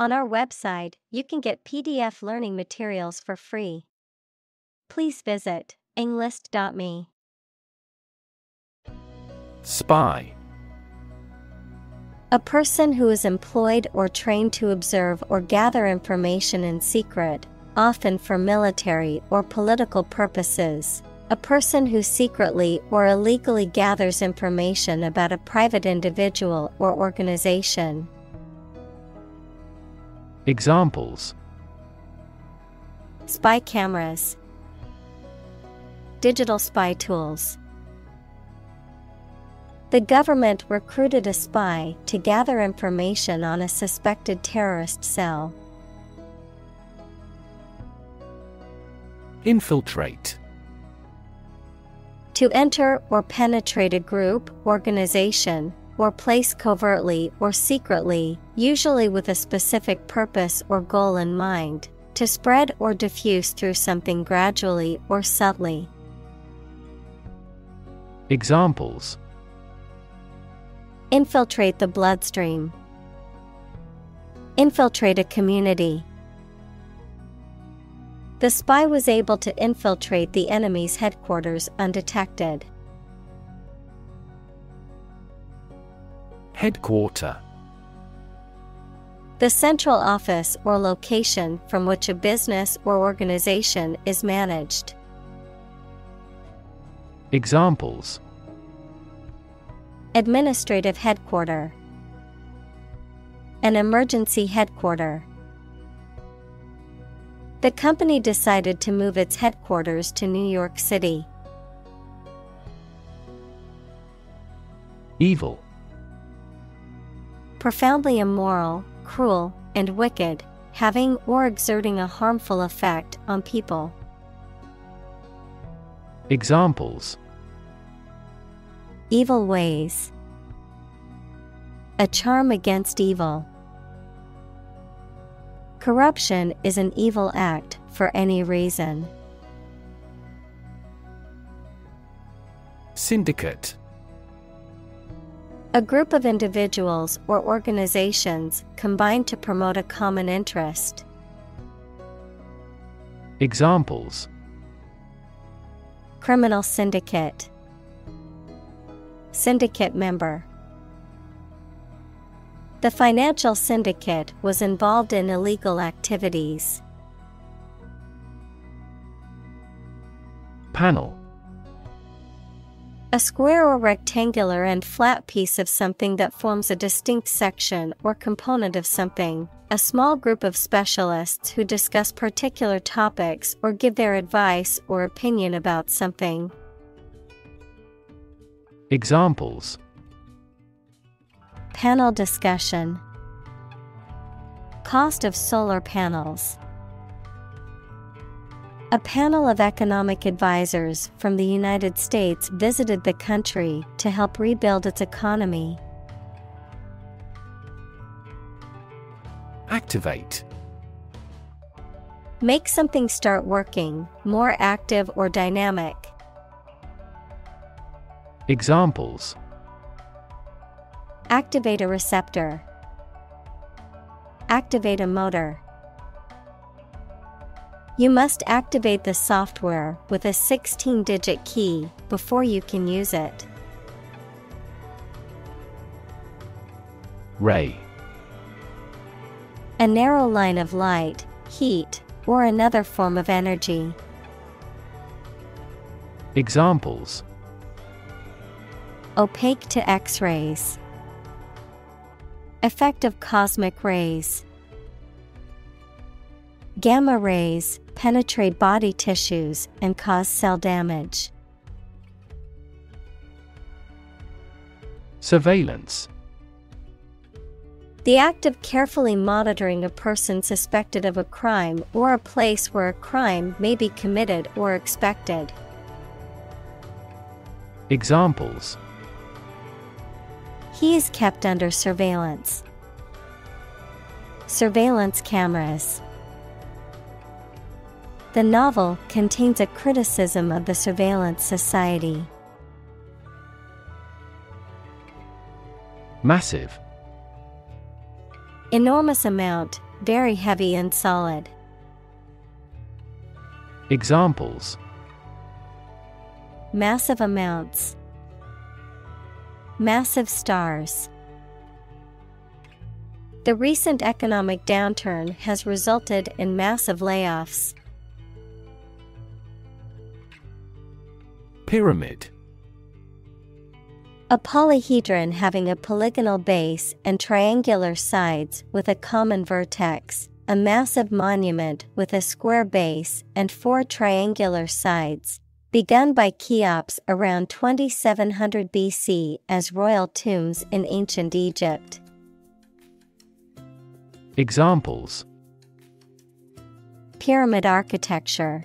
On our website, you can get PDF learning materials for free. Please visit englist.me. Spy A person who is employed or trained to observe or gather information in secret, often for military or political purposes. A person who secretly or illegally gathers information about a private individual or organization. Examples Spy cameras, Digital spy tools. The government recruited a spy to gather information on a suspected terrorist cell. Infiltrate To enter or penetrate a group, organization, or place covertly or secretly, usually with a specific purpose or goal in mind, to spread or diffuse through something gradually or subtly. Examples Infiltrate the bloodstream, infiltrate a community. The spy was able to infiltrate the enemy's headquarters undetected. Headquarter The central office or location from which a business or organization is managed. Examples Administrative headquarter, an emergency headquarter. The company decided to move its headquarters to New York City. Evil Profoundly immoral, cruel, and wicked, having or exerting a harmful effect on people. Examples Evil ways. A charm against evil. Corruption is an evil act for any reason. Syndicate A group of individuals or organizations combined to promote a common interest. Examples Criminal syndicate. Syndicate member. The financial syndicate was involved in illegal activities. Panel A square or rectangular and flat piece of something that forms a distinct section or component of something, a small group of specialists who discuss particular topics or give their advice or opinion about something. Examples Panel discussion Cost of solar panels. A panel of economic advisors from the United States visited the country to help rebuild its economy. Activate Make something start working, more active or dynamic. Examples Activate a receptor. Activate a motor. You must activate the software with a 16 digit key before you can use it. Ray A narrow line of light, heat, or another form of energy. Examples Opaque to X rays. Effect of cosmic rays. Gamma rays penetrate body tissues and cause cell damage. Surveillance The act of carefully monitoring a person suspected of a crime or a place where a crime may be committed or expected. Examples He is kept under surveillance. Surveillance cameras. The novel contains a criticism of the surveillance society. Massive Enormous amount, very heavy and solid. Examples Massive amounts. Massive stars. The recent economic downturn has resulted in massive layoffs. Pyramid. A polyhedron having a polygonal base and triangular sides with a common vertex, a massive monument with a square base and four triangular sides, begun by Cheops around 2700 BC as royal tombs in ancient Egypt. Examples. Pyramid architecture,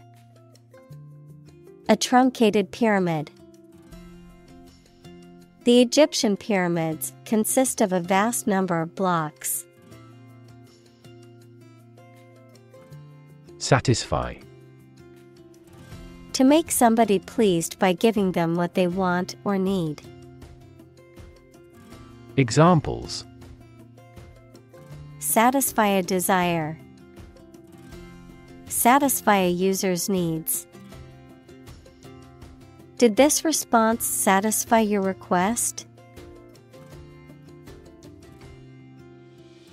a truncated pyramid. The Egyptian pyramids consist of a vast number of blocks. Satisfy To make somebody pleased by giving them what they want or need. Examples Satisfy a desire. Satisfy a user's needs. Did this response satisfy your request?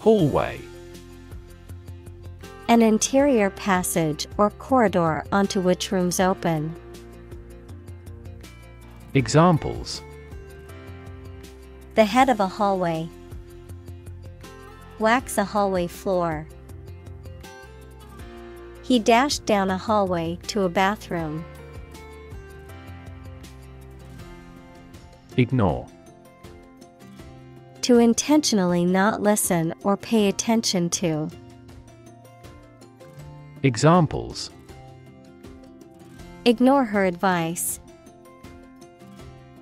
Hallway An interior passage or corridor onto which rooms open. Examples The head of a hallway. Wax a hallway floor. He dashed down a hallway to a bathroom. Ignore To intentionally not listen or pay attention to. Examples Ignore her advice.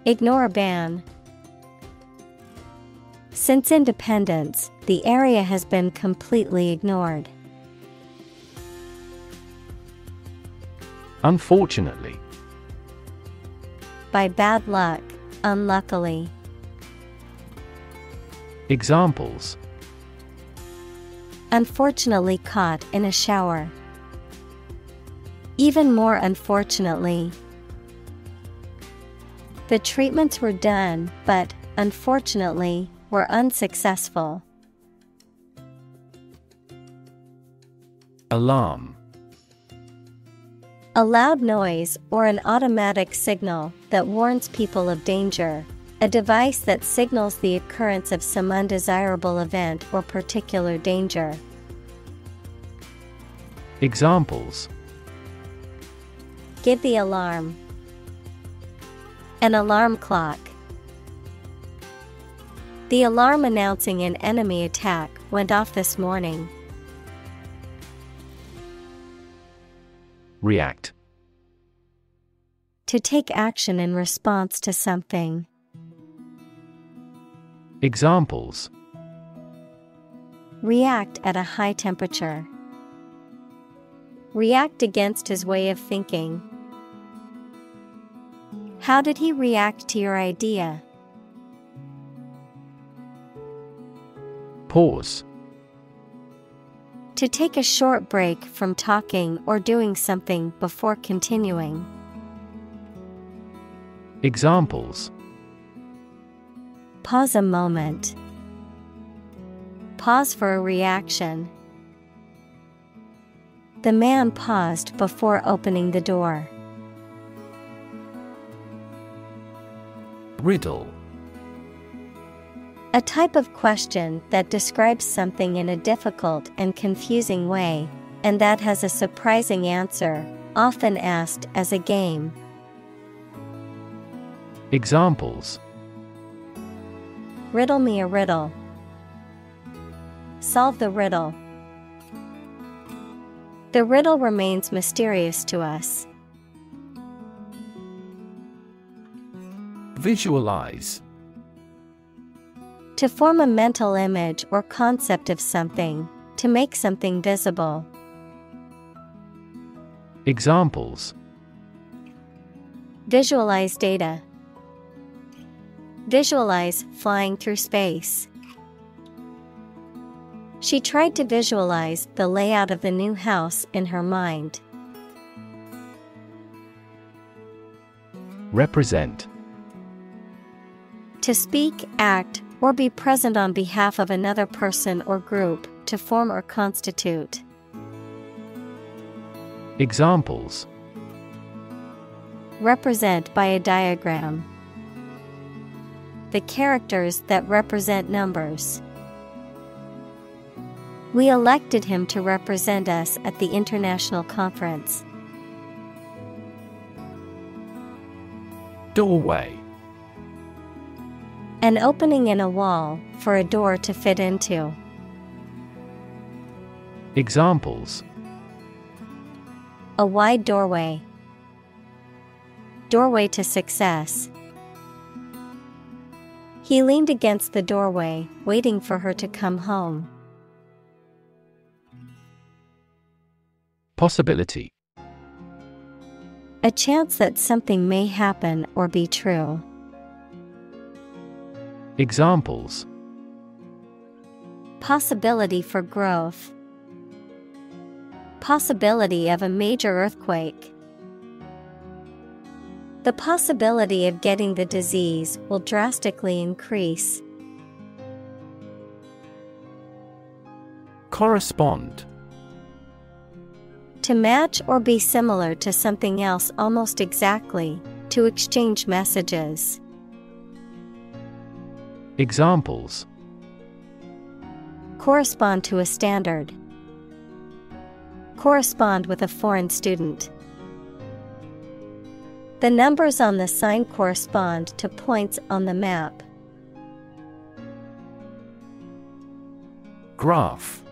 Ignore a ban. Since independence, the area has been completely ignored. Unfortunately By bad luck, unluckily. Examples Unfortunately caught in a shower. Even more unfortunately, the treatments were done, but unfortunately, were unsuccessful. Alarm A loud noise or an automatic signal that warns people of danger. A device that signals the occurrence of some undesirable event or particular danger. Examples Give the alarm. An alarm clock. The alarm announcing an enemy attack went off this morning. React To take action in response to something. Examples React at a high temperature. React against his way of thinking. How did he react to your idea? Pause To take a short break from talking or doing something before continuing. Examples Pause a moment. Pause for a reaction. The man paused before opening the door. Riddle A type of question that describes something in a difficult and confusing way, and that has a surprising answer, often asked as a game. Examples Riddle me a riddle. Solve the riddle. The riddle remains mysterious to us. Visualize To form a mental image or concept of something, to make something visible. Examples Visualize data. Visualize flying through space. She tried to visualize the layout of the new house in her mind. Represent To speak, act, or be present on behalf of another person or group, to form or constitute. Examples Represent by a diagram. The characters that represent numbers. We elected him to represent us at the international conference. Doorway An opening in a wall for a door to fit into. Examples A wide doorway. Doorway to success. He leaned against the doorway, waiting for her to come home. Possibility A chance that something may happen or be true. Examples Possibility for growth. Possibility of a major earthquake. The possibility of getting the disease will drastically increase. Correspond To match or be similar to something else almost exactly, to exchange messages. Examples Correspond to a standard. Correspond with a foreign student. The numbers on the sign correspond to points on the map. Graph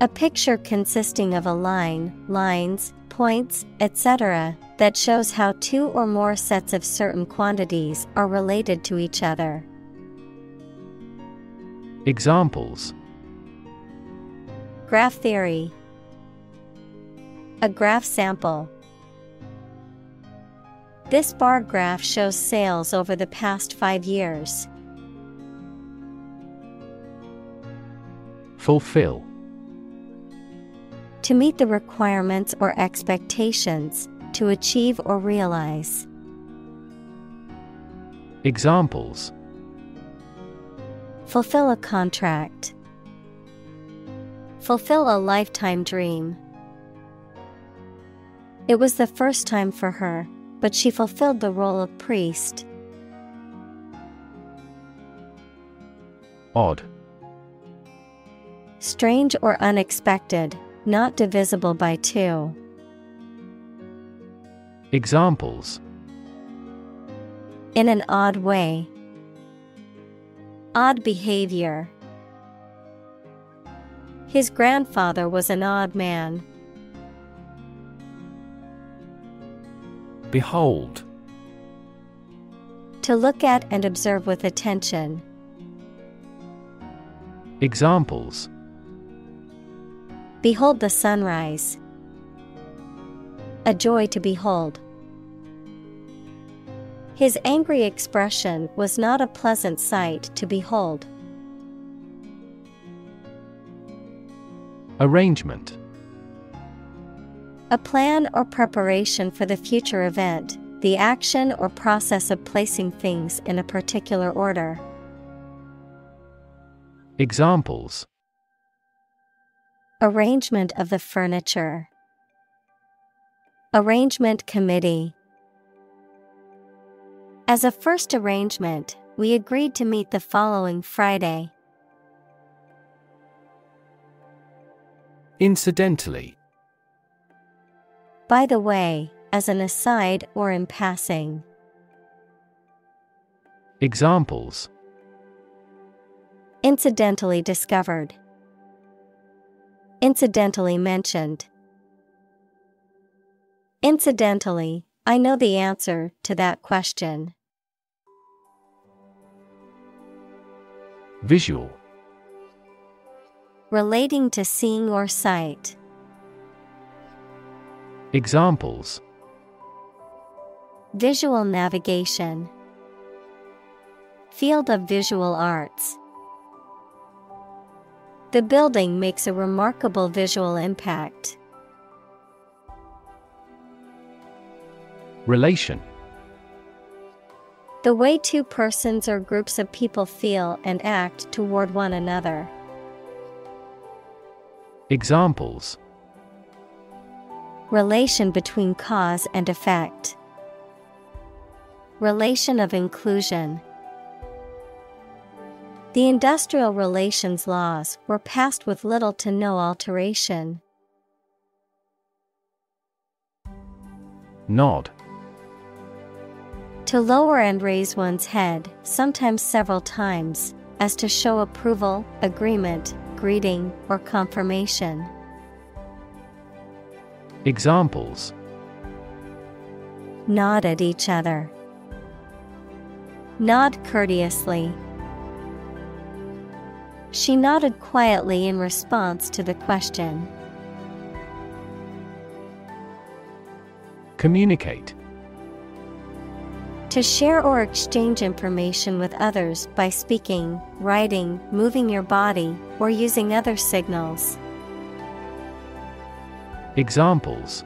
A picture consisting of a line, lines, points, etc., that shows how two or more sets of certain quantities are related to each other. Examples Graph theory A graph sample. This bar graph shows sales over the past five years. Fulfill To meet the requirements or expectations, to achieve or realize. Examples Fulfill a contract. Fulfill a lifetime dream. It was the first time for her, but she fulfilled the role of priest. Odd Strange or unexpected, not divisible by two. Examples In an odd way. Odd behavior. His grandfather was an odd man. Behold To look at and observe with attention. Examples Behold the sunrise. A joy to behold. His angry expression was not a pleasant sight to behold. Arrangement A plan or preparation for the future event, the action or process of placing things in a particular order. Examples Arrangement of the furniture. Arrangement committee. As a first arrangement, we agreed to meet the following Friday. Incidentally By the way, as an aside or in passing. Examples Incidentally discovered. Incidentally mentioned. Incidentally, I know the answer to that question. Visual Relating to seeing or sight. Examples Visual navigation. Field of visual arts. The building makes a remarkable visual impact. Relation The way two persons or groups of people feel and act toward one another. Examples Relation between cause and effect. Relation of inclusion. The industrial relations laws were passed with little to no alteration. Nod To lower and raise one's head, sometimes several times, as to show approval, agreement, greeting, or confirmation. Examples Nod at each other. Nod courteously. She nodded quietly in response to the question. Communicate To share or exchange information with others by speaking, writing, moving your body, or using other signals. Examples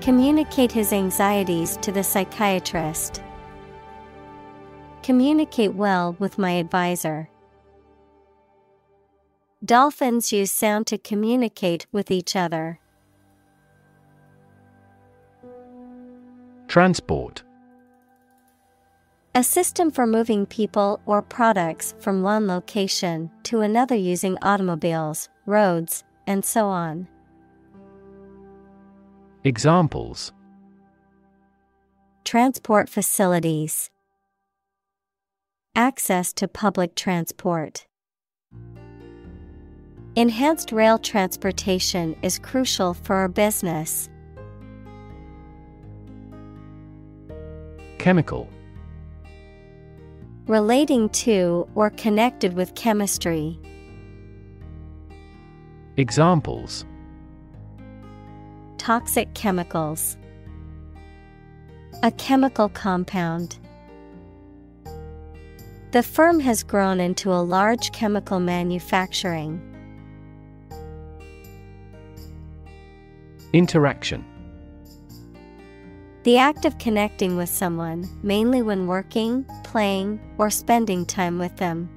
Communicate his anxieties to the psychiatrist. Communicate well with my advisor. Dolphins use sound to communicate with each other. Transport A system for moving people or products from one location to another using automobiles, roads, and so on. Examples Transport facilities, Access to public transport. Enhanced rail transportation is crucial for our business. Chemical Relating to or connected with chemistry. Examples Toxic chemicals. A chemical compound. The firm has grown into a large chemical manufacturing. Interaction The act of connecting with someone, mainly when working, playing, or spending time with them.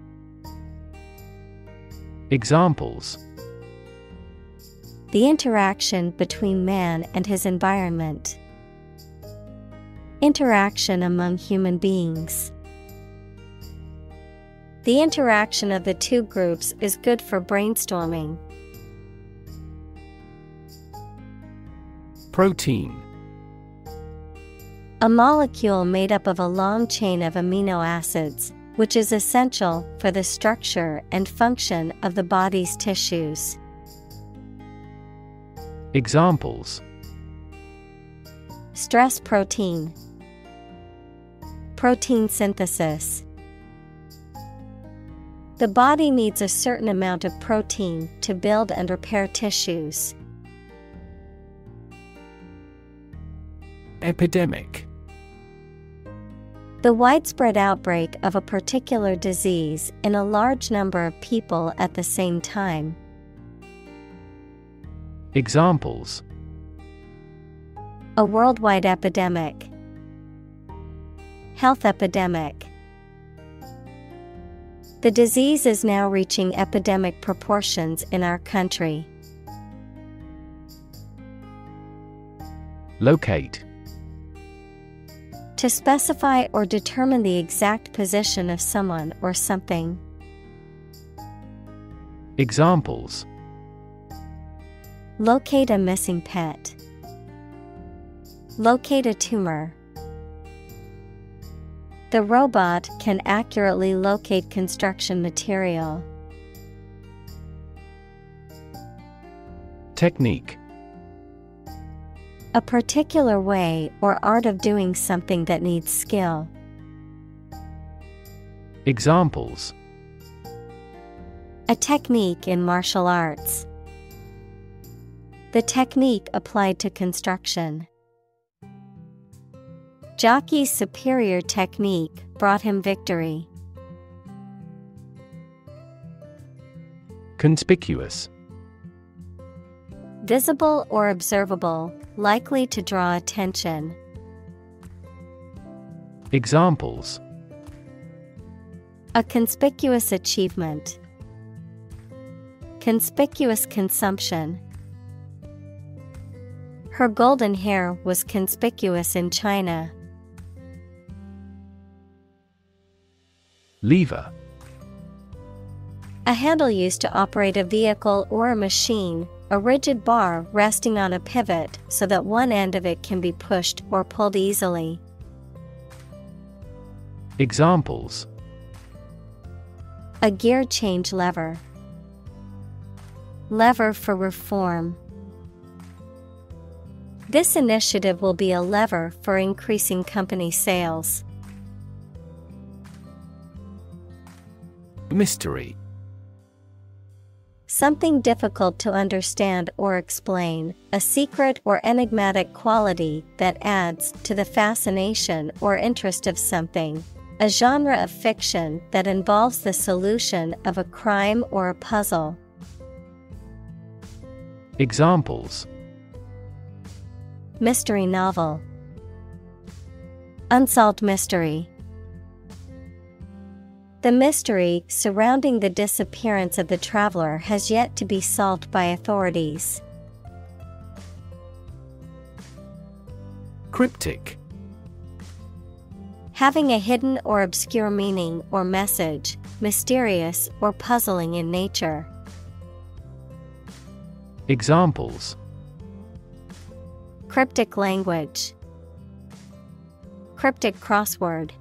Examples The interaction between man and his environment. Interaction among human beings. The interaction of the two groups is good for brainstorming. Protein A molecule made up of a long chain of amino acids, which is essential for the structure and function of the body's tissues. Examples Stress protein, protein synthesis. The body needs a certain amount of protein to build and repair tissues. Epidemic The widespread outbreak of a particular disease in a large number of people at the same time. Examples A worldwide epidemic. Health epidemic. The disease is now reaching epidemic proportions in our country. Locate To specify or determine the exact position of someone or something. Examples Locate a missing pet. Locate a tumor. The robot can accurately locate construction material. Technique A particular way or art of doing something that needs skill. Examples A technique in martial arts. The technique applied to construction. Jockey's superior technique brought him victory. Conspicuous. Visible or observable, likely to draw attention. Examples A conspicuous achievement. Conspicuous consumption. Her golden hair was conspicuous in China. Lever. A handle used to operate a vehicle or a machine, a rigid bar resting on a pivot so that one end of it can be pushed or pulled easily. Examples A gear change lever. Lever for reform. This initiative will be a lever for increasing company sales. Mystery. Something difficult to understand or explain, a secret or enigmatic quality that adds to the fascination or interest of something. A genre of fiction that involves the solution of a crime or a puzzle. Examples Mystery novel. Unsolved mystery. The mystery surrounding the disappearance of the traveler has yet to be solved by authorities. Cryptic. Having a hidden or obscure meaning or message, mysterious or puzzling in nature. Examples Cryptic language. Cryptic crossword.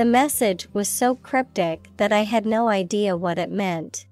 The message was so cryptic that I had no idea what it meant.